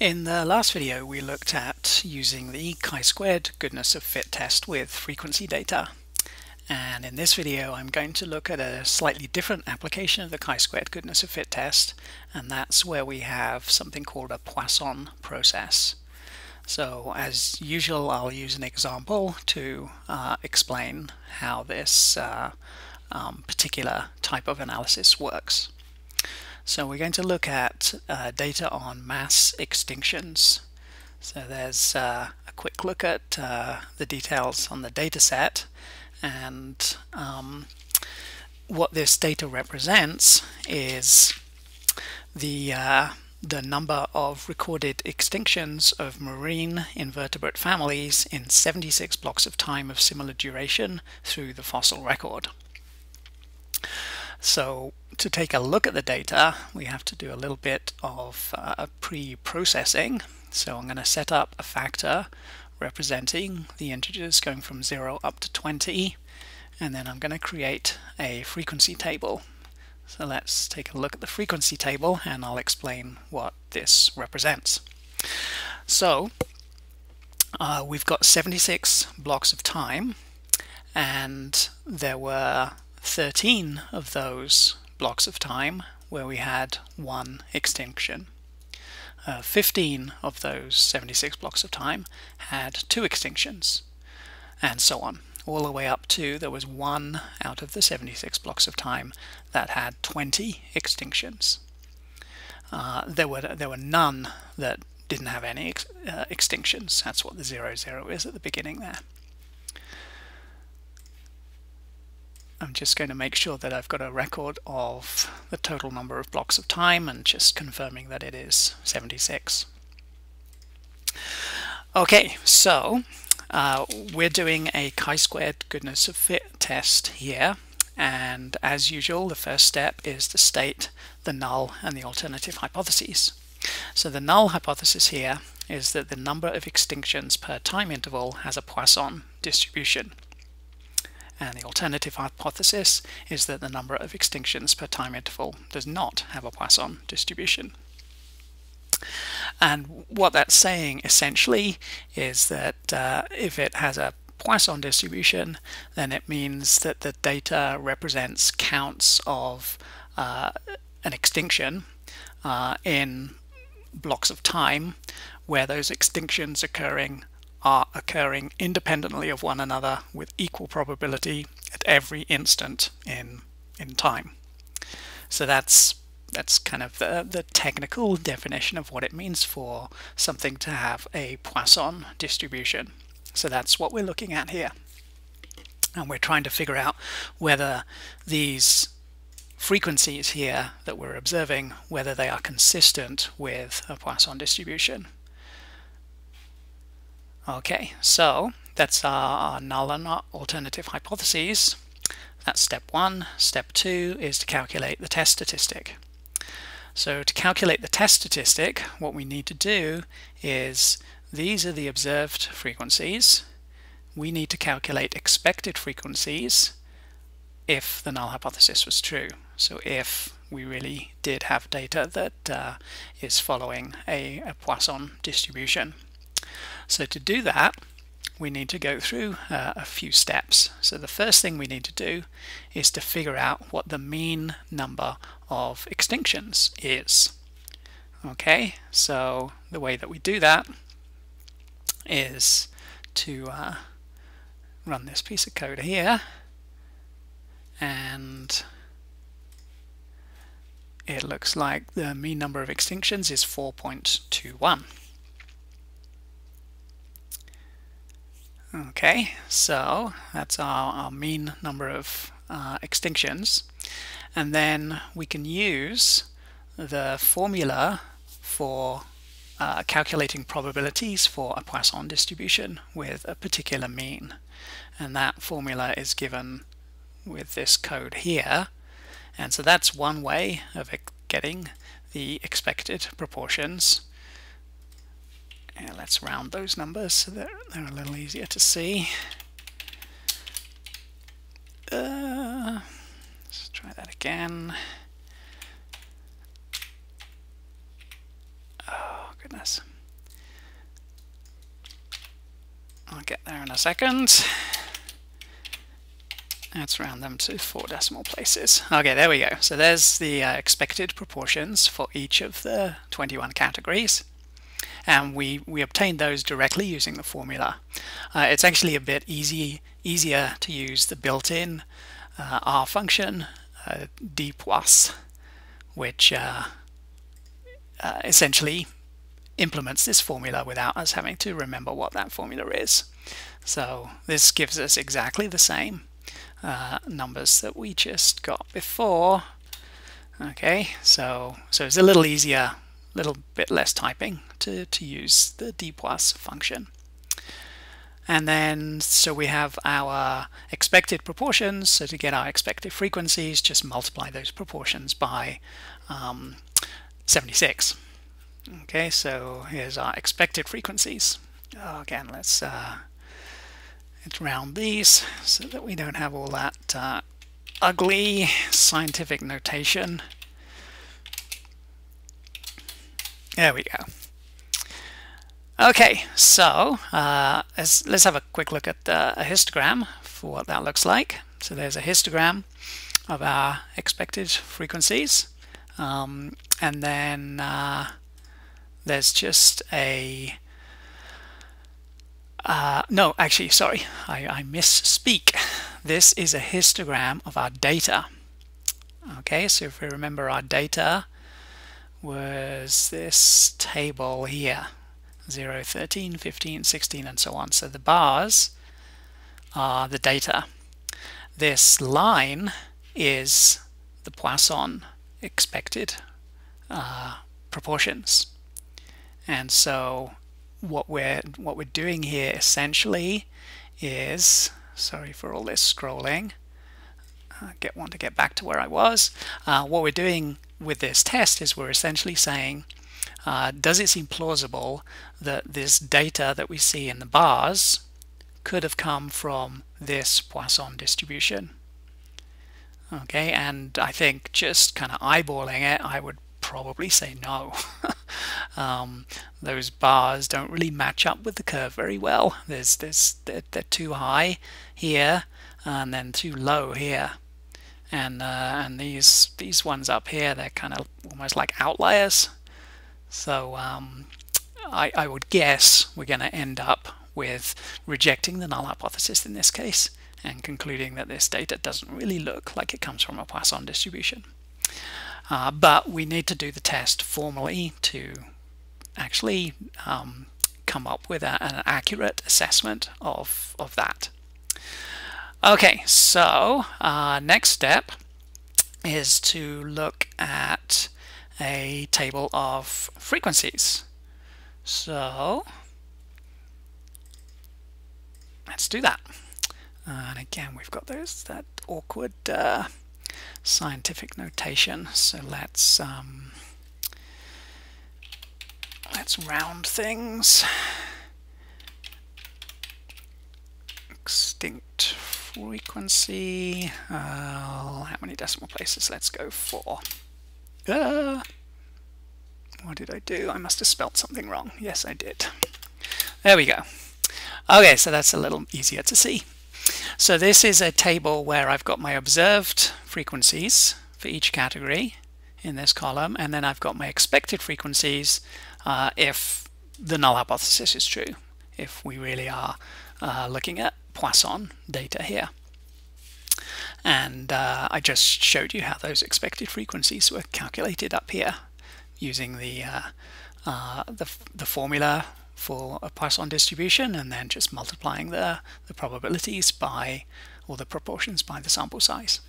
In the last video we looked at using the chi-squared goodness of fit test with frequency data and in this video I'm going to look at a slightly different application of the chi-squared goodness of fit test and that's where we have something called a Poisson process. So as usual I'll use an example to uh, explain how this uh, um, particular type of analysis works. So we're going to look at uh, data on mass extinctions. So there's uh, a quick look at uh, the details on the data set and um, what this data represents is the uh, the number of recorded extinctions of marine invertebrate families in 76 blocks of time of similar duration through the fossil record. So to take a look at the data, we have to do a little bit of uh, pre-processing. So I'm going to set up a factor representing the integers going from 0 up to 20, and then I'm going to create a frequency table. So let's take a look at the frequency table, and I'll explain what this represents. So uh, we've got 76 blocks of time, and there were 13 of those blocks of time where we had one extinction. Uh, 15 of those 76 blocks of time had two extinctions, and so on, all the way up to there was one out of the 76 blocks of time that had 20 extinctions. Uh, there were there were none that didn't have any ex uh, extinctions. That's what the zero zero is at the beginning there. I'm just going to make sure that I've got a record of the total number of blocks of time and just confirming that it is 76. Okay, so uh, we're doing a chi-squared goodness of fit test here and as usual the first step is to state the null and the alternative hypotheses. So the null hypothesis here is that the number of extinctions per time interval has a Poisson distribution. And the alternative hypothesis is that the number of extinctions per time interval does not have a Poisson distribution. And what that's saying essentially is that uh, if it has a Poisson distribution, then it means that the data represents counts of uh, an extinction uh, in blocks of time where those extinctions occurring are occurring independently of one another with equal probability at every instant in in time. So that's that's kind of the, the technical definition of what it means for something to have a Poisson distribution. So that's what we're looking at here. And we're trying to figure out whether these frequencies here that we're observing, whether they are consistent with a Poisson distribution. Okay, so that's our null and alternative hypotheses. That's step one. Step two is to calculate the test statistic. So to calculate the test statistic, what we need to do is these are the observed frequencies. We need to calculate expected frequencies if the null hypothesis was true. So if we really did have data that uh, is following a, a Poisson distribution. So to do that, we need to go through uh, a few steps. So the first thing we need to do is to figure out what the mean number of extinctions is. Okay, so the way that we do that is to uh, run this piece of code here and it looks like the mean number of extinctions is 4.21. Okay, so that's our, our mean number of uh, extinctions. And then we can use the formula for uh, calculating probabilities for a Poisson distribution with a particular mean. And that formula is given with this code here. And so that's one way of getting the expected proportions yeah, let's round those numbers so that they're a little easier to see. Uh, let's try that again. Oh, goodness. I'll get there in a second. Let's round them to four decimal places. Okay, there we go. So there's the uh, expected proportions for each of the 21 categories. And we, we obtained those directly using the formula. Uh, it's actually a bit easy, easier to use the built-in uh, R function, uh, which uh, uh, essentially implements this formula without us having to remember what that formula is. So this gives us exactly the same uh, numbers that we just got before. Okay, so so it's a little easier, little bit less typing to, to use the dpois function. And then, so we have our expected proportions. So to get our expected frequencies, just multiply those proportions by um, 76. Okay, so here's our expected frequencies. again, let's uh, round these so that we don't have all that uh, ugly scientific notation. There we go. Okay, so uh, let's, let's have a quick look at uh, a histogram for what that looks like. So there's a histogram of our expected frequencies. Um, and then uh, there's just a uh, no, actually, sorry, I, I misspeak. This is a histogram of our data. Okay, so if we remember our data was this table here, 0, 13, 15, 16, and so on. So the bars are the data. This line is the Poisson expected uh, proportions. And so what we're what we're doing here essentially is sorry for all this scrolling uh, get one to get back to where I was uh, what we're doing with this test is we're essentially saying uh, does it seem plausible that this data that we see in the bars could have come from this Poisson distribution okay and I think just kind of eyeballing it I would probably say no. um, those bars don't really match up with the curve very well. There's, there's, they're, they're too high here and then too low here. And, uh, and these, these ones up here, they're kind of almost like outliers. So um, I, I would guess we're going to end up with rejecting the null hypothesis in this case and concluding that this data doesn't really look like it comes from a Poisson distribution. Uh, but we need to do the test formally to actually um, come up with a, an accurate assessment of, of that. Okay, so uh, next step is to look at a table of frequencies. So let's do that. And again, we've got those that awkward uh, scientific notation. So let's um, let's round things. Extinct frequency. Uh, how many decimal places? Let's go four. Uh, what did I do? I must have spelt something wrong. Yes, I did. There we go. Okay, so that's a little easier to see. So this is a table where I've got my observed frequencies for each category in this column, and then I've got my expected frequencies uh, if the null hypothesis is true, if we really are uh, looking at Poisson data here. And uh, I just showed you how those expected frequencies were calculated up here using the, uh, uh, the, the formula for a Poisson distribution and then just multiplying the, the probabilities by, or the proportions by the sample size.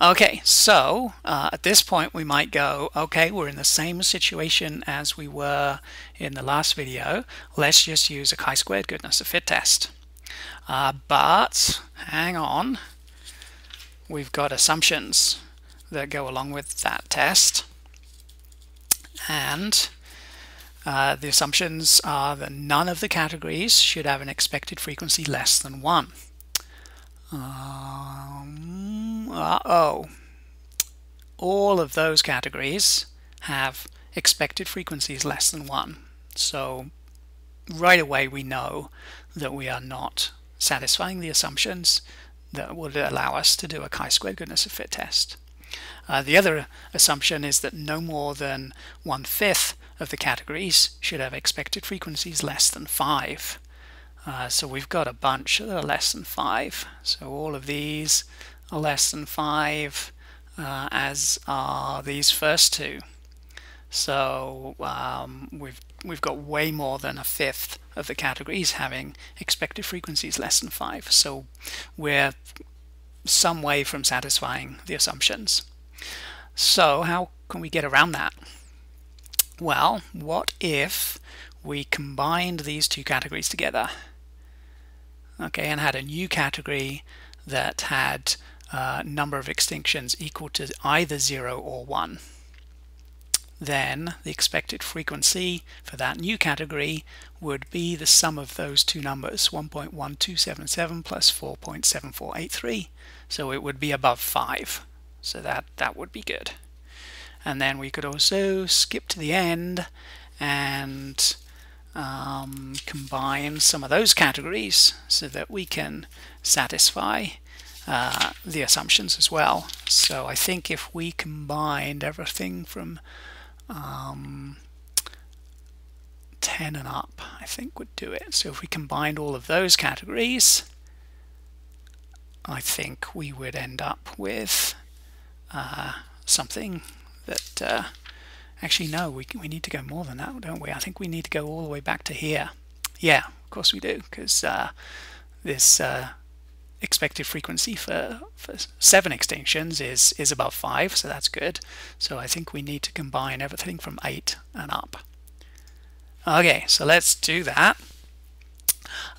Okay, so uh, at this point we might go, okay, we're in the same situation as we were in the last video. Let's just use a chi-squared goodness of fit test. Uh, but, hang on, we've got assumptions that go along with that test. And uh, the assumptions are that none of the categories should have an expected frequency less than 1. Um, uh oh All of those categories have expected frequencies less than 1. So right away we know that we are not satisfying the assumptions that would allow us to do a chi-squared goodness of fit test. Uh, the other assumption is that no more than one-fifth of the categories should have expected frequencies less than 5. Uh, so we've got a bunch that are less than 5. So all of these are less than 5, uh, as are these first two. So um, we've we've got way more than a fifth of the categories having expected frequencies less than 5. So we're some way from satisfying the assumptions. So how can we get around that? Well, what if we combined these two categories together? Okay, and had a new category that had a uh, number of extinctions equal to either 0 or 1 then the expected frequency for that new category would be the sum of those two numbers 1.1277 plus 4.7483 so it would be above 5 so that that would be good. And then we could also skip to the end and um, combine some of those categories so that we can satisfy uh, the assumptions as well. So I think if we combined everything from um, 10 and up I think would do it. So if we combined all of those categories I think we would end up with uh, something that uh, actually no we, we need to go more than that don't we I think we need to go all the way back to here yeah of course we do because uh, this uh, expected frequency for, for seven extinctions is, is above five, so that's good. So I think we need to combine everything from eight and up. Okay, so let's do that.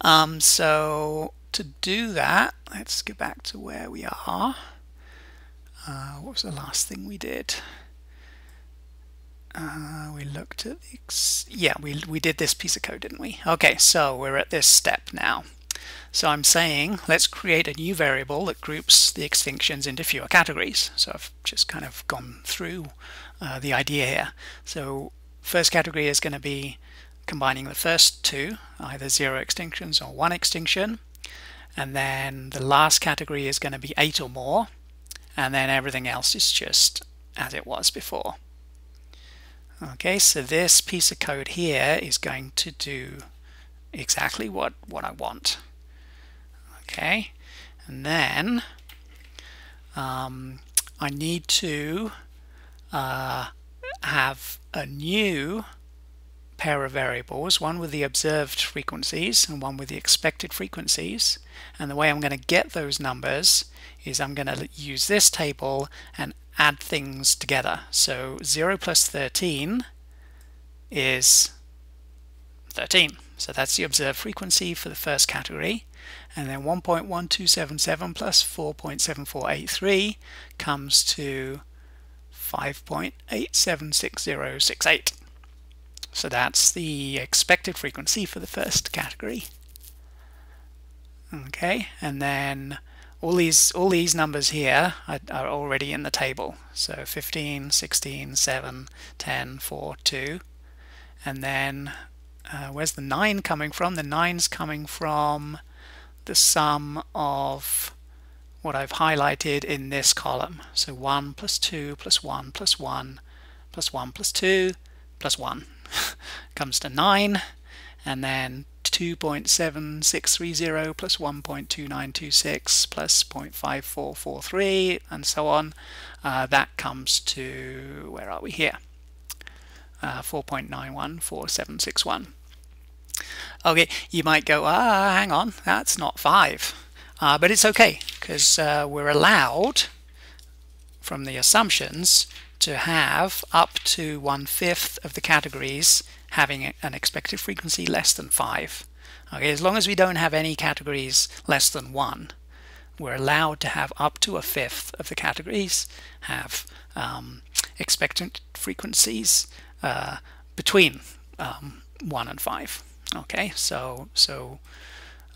Um, so to do that, let's get back to where we are. Uh, what was the last thing we did? Uh, we looked at the yeah we we did this piece of code didn't we okay so we're at this step now so I'm saying let's create a new variable that groups the extinctions into fewer categories. So I've just kind of gone through uh, the idea here. So first category is going to be combining the first two, either zero extinctions or one extinction. And then the last category is going to be eight or more. And then everything else is just as it was before. Okay, so this piece of code here is going to do exactly what, what I want okay and then um, I need to uh, have a new pair of variables, one with the observed frequencies and one with the expected frequencies. And the way I'm going to get those numbers is I'm going to use this table and add things together. So 0 plus 13 is 13. So that's the observed frequency for the first category. And then 1.1277 plus 4.7483 comes to 5.876068. So that's the expected frequency for the first category. Okay, and then all these all these numbers here are, are, already in the table. So 15, 16, 7, 10, 4, 2. And then uh, where's the 9 coming from? The 9's coming from the sum of what I've highlighted in this column. So 1 plus 2 plus 1 plus 1 plus 1 plus 2 plus 1 comes to 9 and then 2.7630 plus 1.2926 plus 0.5443 and so on. Uh, that comes to where are we here? Uh, 4.914761 Okay, you might go, ah, hang on, that's not 5. Uh, but it's okay, because uh, we're allowed, from the assumptions, to have up to one-fifth of the categories having an expected frequency less than 5. Okay, as long as we don't have any categories less than 1, we're allowed to have up to a fifth of the categories have um, expected frequencies uh, between um, 1 and 5. Okay, so so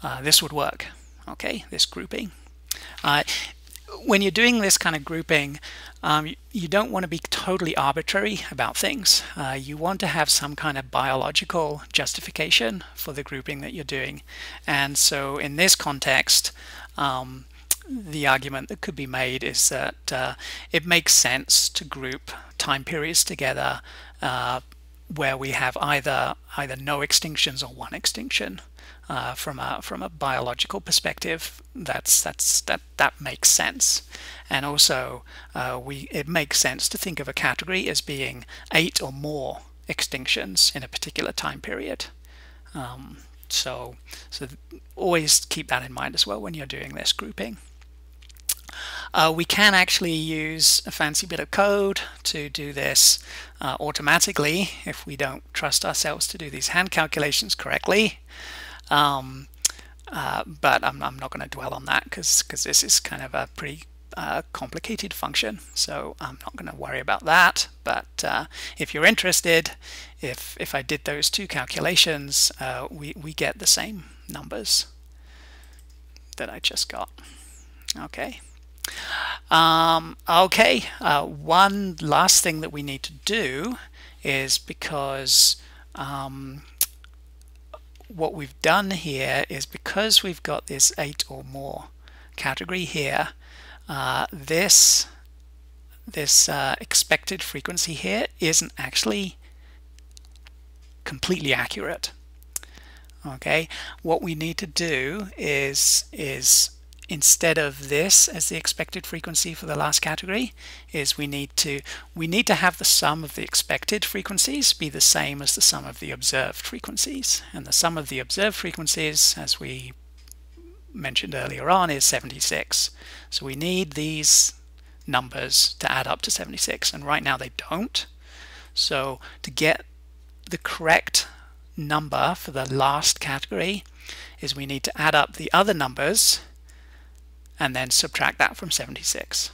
uh, this would work. Okay, this grouping. Uh, when you're doing this kind of grouping, um, you, don't want to be totally arbitrary about things. Uh, you want to have some kind of biological justification for the grouping that you're doing. And so in this context, um, the argument that could be made is that uh, it makes sense to group time periods together uh, where we have either either no extinctions or one extinction. Uh, from a from a biological perspective, that's that's that that makes sense, and also uh, we it makes sense to think of a category as being eight or more extinctions in a particular time period. Um, so so always keep that in mind as well when you're doing this grouping. Uh, we can actually use a fancy bit of code to do this uh, automatically if we don't trust ourselves to do these hand calculations correctly. Um, uh, but I'm, I'm not going to dwell on that because cause this is kind of a pretty uh, complicated function so I'm not going to worry about that. But uh, if you're interested if if I did those two calculations uh, we, we get the same numbers that I just got. Okay um, okay, uh, one last thing that we need to do is because um, what we've done here is because we've got this eight or more category here, uh, this this uh, expected frequency here isn't actually completely accurate. Okay, what we need to do is is instead of this as the expected frequency for the last category is we need to we need to have the sum of the expected frequencies be the same as the sum of the observed frequencies. And the sum of the observed frequencies as we mentioned earlier on is 76 so we need these numbers to add up to 76 and right now they don't. So to get the correct number for the last category is we need to add up the other numbers and then subtract that from 76.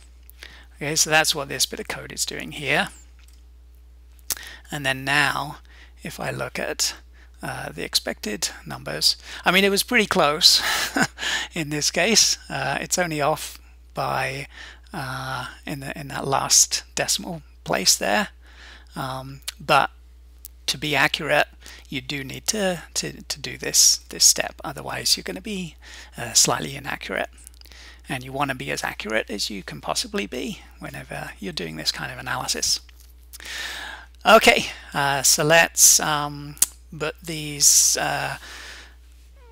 Okay, so that's what this bit of code is doing here. And then now, if I look at uh, the expected numbers, I mean, it was pretty close in this case. Uh, it's only off by uh, in, the, in that last decimal place there. Um, but to be accurate, you do need to, to, to do this, this step. Otherwise, you're going to be uh, slightly inaccurate and you want to be as accurate as you can possibly be whenever you're doing this kind of analysis. Okay, uh, so let's um, put these, uh,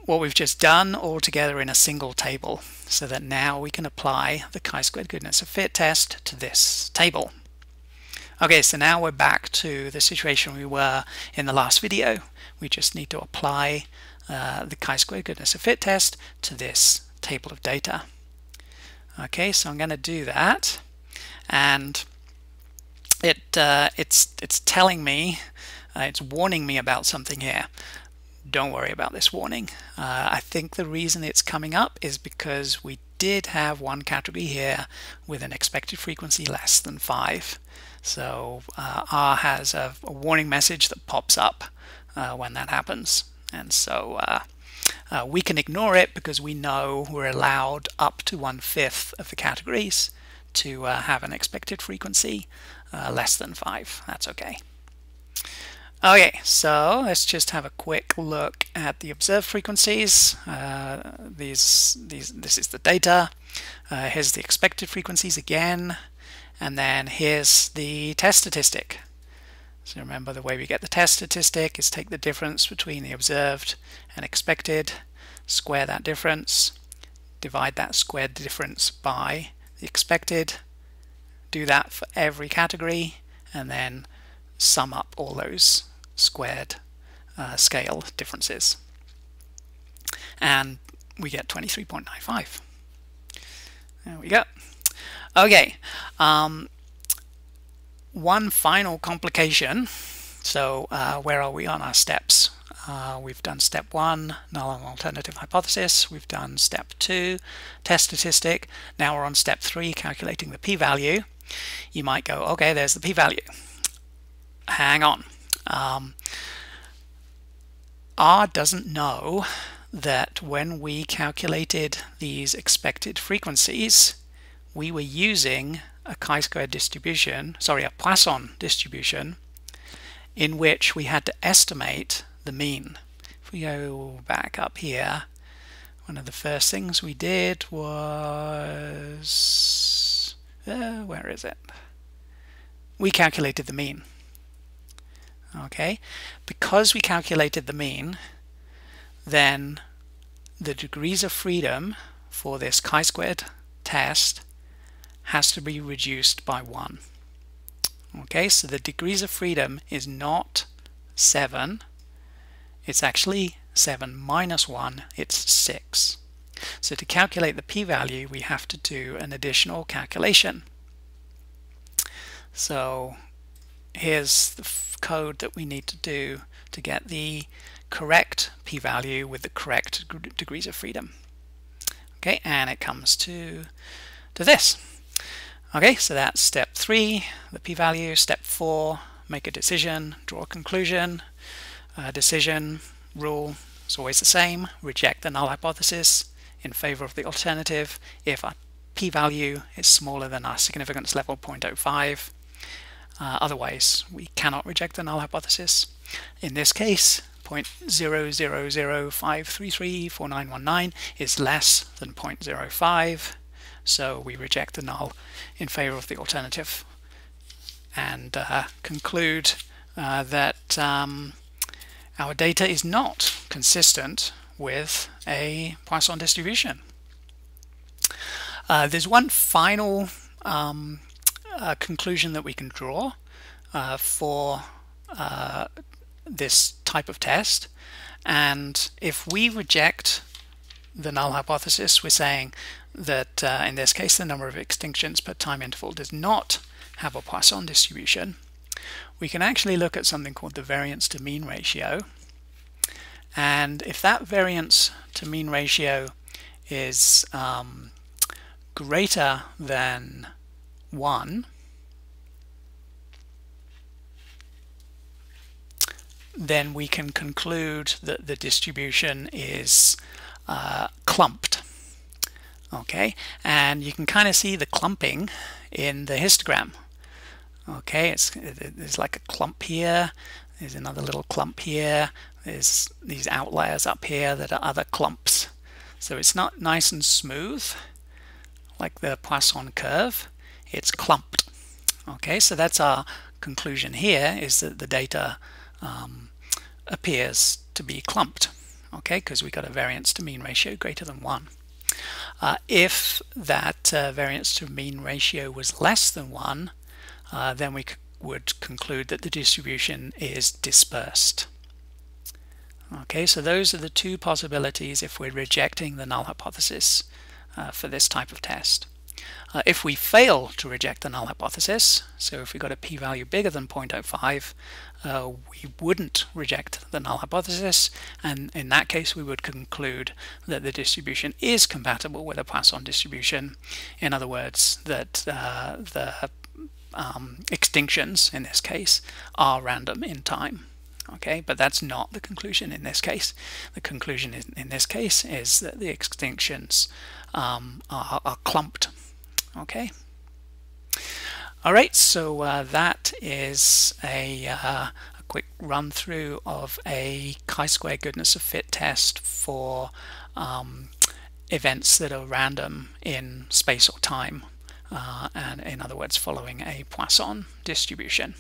what we've just done all together in a single table so that now we can apply the chi-squared goodness of fit test to this table. Okay, so now we're back to the situation we were in the last video. We just need to apply uh, the chi-squared goodness of fit test to this table of data. Okay, so I'm going to do that, and it uh, it's it's telling me, uh, it's warning me about something here. Don't worry about this warning. Uh, I think the reason it's coming up is because we did have one category here with an expected frequency less than 5. So uh, R has a, a, warning message that pops up uh, when that happens. And so uh, we can ignore it because we know we're allowed up to one-fifth of the categories to uh, have an expected frequency uh, less than 5. That's okay. Okay, so let's just have a quick look at the observed frequencies. Uh, these, these, this is the data. Uh, here's the expected frequencies again. And then here's the test statistic. So remember the way we get the test statistic is take the difference between the observed and expected, square that difference, divide that squared difference by the expected, do that for every category, and then sum up all those squared uh, scale differences. And we get 23.95. There we go. Okay, um, one final complication. So uh, where are we on our steps? Uh, we've done step one, null and alternative hypothesis. We've done step two, test statistic. Now we're on step three, calculating the p-value. You might go, okay, there's the p-value. Hang on. Um, R doesn't know that when we calculated these expected frequencies, we were using a chi-square distribution, sorry, a Poisson distribution, in which we had to estimate the mean. If we go back up here, one of the first things we did was, uh, where is it? We calculated the mean. Okay, because we calculated the mean, then the degrees of freedom for this chi-squared test has to be reduced by 1. Okay, so the degrees of freedom is not 7, it's actually 7 minus 1, it's 6. So to calculate the p-value, we have to do an additional calculation. So here's the code that we need to do to get the correct p-value with the correct degrees of freedom. Okay, and it comes to, to this. Okay, so that's step three, the p-value. Step four, make a decision, draw a conclusion. Uh, decision rule is always the same. Reject the null hypothesis in favor of the alternative if our p-value is smaller than our significance level 0.05. Uh, otherwise, we cannot reject the null hypothesis. In this case, 0.000533499 is less than 0.05 so we reject the null in favor of the alternative and uh, conclude uh, that um, our data is not consistent with a Poisson distribution. Uh, there's one final um, uh, conclusion that we can draw uh, for uh, this type of test and if we reject the null hypothesis we're saying that uh, in this case the number of extinctions per time interval does not have a Poisson distribution, we can actually look at something called the variance to mean ratio. And if that variance to mean ratio is um, greater than 1, then we can conclude that the distribution is uh, clumped okay? And you can kind of see the clumping in the histogram. Okay? It's there's like a clump here there's another little clump here there's these outliers up here that are other clumps. So it's not nice and smooth like the Poisson curve. It's clumped. Okay? So that's our conclusion here is that the data um, appears to be clumped. Okay? Because we got a variance to mean ratio greater than 1 uh, if that uh, variance to mean ratio was less than 1, uh, then we would conclude that the distribution is dispersed. Okay, so those are the two possibilities if we're rejecting the null hypothesis uh, for this type of test. Uh, if we fail to reject the null hypothesis, so if we got a p-value bigger than 0.05, uh, we wouldn't reject the null hypothesis, and in that case we would conclude that the distribution is compatible with a Poisson distribution. In other words, that uh, the um, extinctions in this case are random in time. Okay, but that's not the conclusion in this case. The conclusion in, in this case is that the extinctions um, are, are clumped okay all right so uh, that is a, uh, a, quick run through of a chi-square goodness of fit test for um, events that are random in space or time uh, and in other words following a Poisson distribution